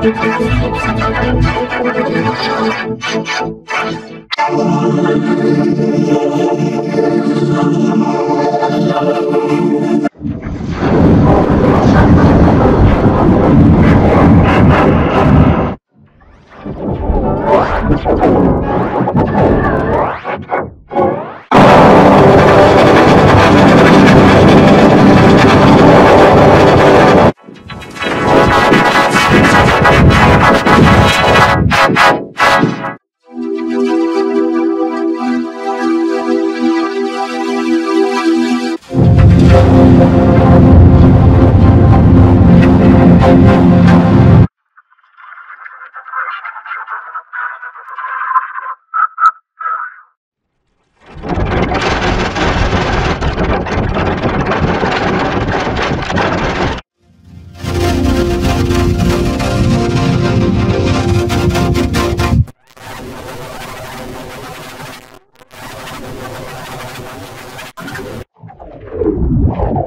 Thank you.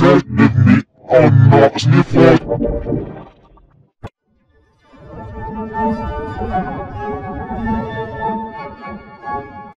me?